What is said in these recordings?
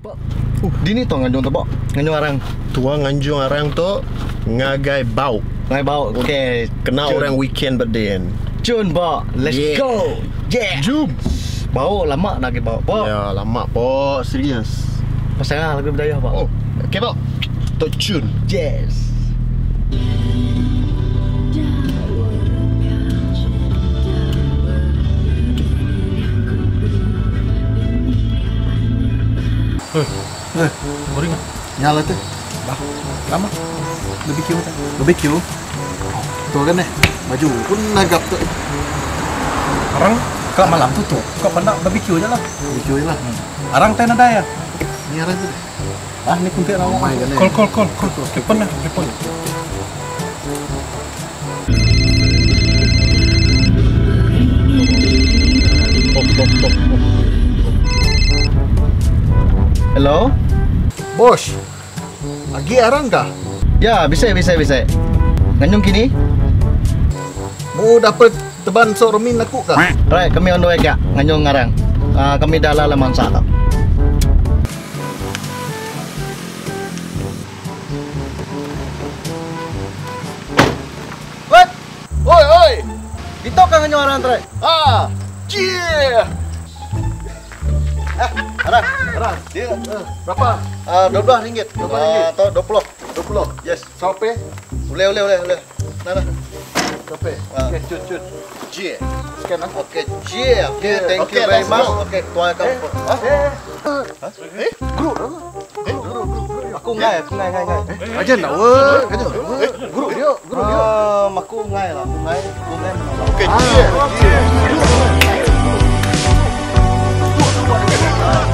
Pak. Uh, di ni tu nganjung tu, Pak. Nganjung arang. Tua nganjung arang tu ngagai bau. Ngai bau. Okey. Kena Cun. orang weekend berden. Cun, Pak. Let's Yeah. go. Yeah. Jom. Bau lama nak ke bau. Pak. Ya, lama po, serius. Pasal lagu budaya, Pak. Oh, okey po. Tok Chun. yes. Nyala tu. Lama. BBQ tak? BBQ. Tu kan eh. Baju pun nagap tu. Orang kau malam tutup. Kau pendak BBQ je lah. BBQ je lah. Arang teh nada ya. Ni arang tu. Ah ni kuntik nama. Main kan, eh? Call call call call. Kepen lah, kepen. Oh, oh, oh, oh. Hello? Bos. Lagi arang kah? Ya, bisa, bisa, bisa. Nganyung kini? Mau dapat teban sormin aku kah? Right, kami on the way kak. Nganyung ngarang. Uh, kami dah lah laman sa tau. What? Oi, oi. Dito ka nganyung arang try. Ah. Yeah. Arang, arang. Dia uh, berapa? Ah, dua belas ringgit. Dua belas. Uh, atau 20. Dua puluh. Yes. Sampai. Boleh, boleh, boleh, boleh. Nah, nah. Sampai. Ah. Okay, cut, cut. Yeah. Scan ah. Okay, yeah. Okay, thank Okay, you very much. Okay, tuan kamu. Eh. Eh. Guru. Eh, guru, guru. Aku ngai, aku ngai, ngai, ngai. Aja nak weh. Aja nak weh. Guru dia, guru dia. Um, aku ngai lah, aku ngai, aku ngai. Okay, yeah. 我们也会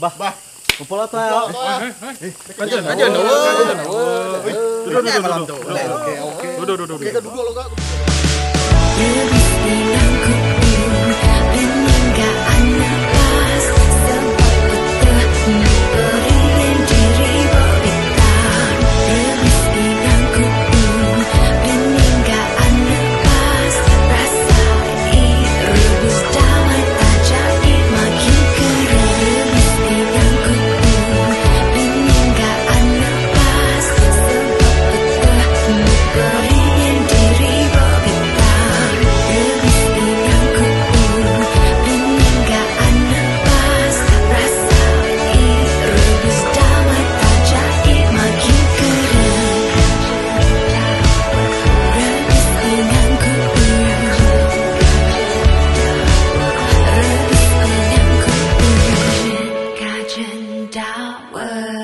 Bah, bah. Kumpul lah aja nak weh. Duduk duduk malam tu. Okey, okey. Duduk duduk Okey, duduk. duduk lo kak. Lebih dengan ku hours.